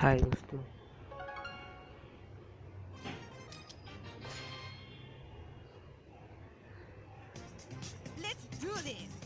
हाय दोस्तों Let's do this.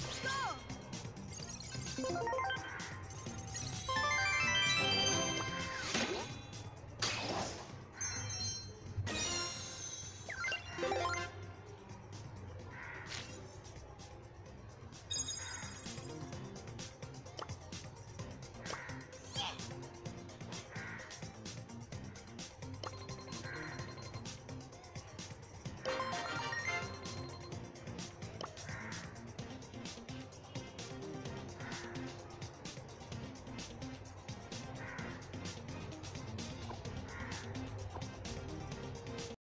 Let's go.